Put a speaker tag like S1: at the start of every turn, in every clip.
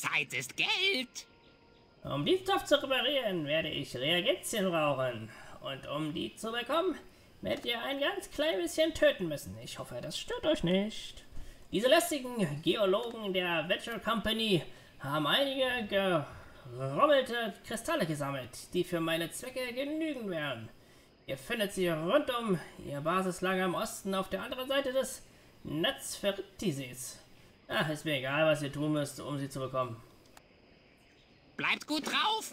S1: Zeit ist Geld.
S2: Um die Stoff zu reparieren, werde ich Reagenzien brauchen. Und um die zu bekommen, werdet ihr ein ganz klein bisschen töten müssen. Ich hoffe, das stört euch nicht. Diese lästigen Geologen der Venture Company haben einige gerommelte Kristalle gesammelt, die für meine Zwecke genügen werden. Ihr findet sie rund um ihr Basislager im Osten auf der anderen Seite des Netzfertisees. Ach, ist mir egal, was ihr tun müsst, um sie zu bekommen.
S1: Bleibt gut drauf!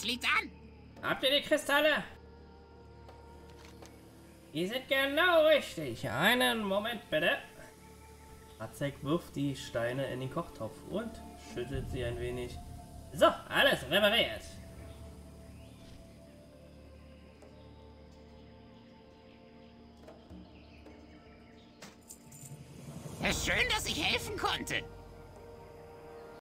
S1: Was liegt an?
S2: Habt ihr die Kristalle? Die sind genau richtig. Einen Moment bitte. Azek wirft die Steine in den Kochtopf und schüttelt sie ein wenig. So, alles repariert.
S1: Schön, dass ich helfen konnte.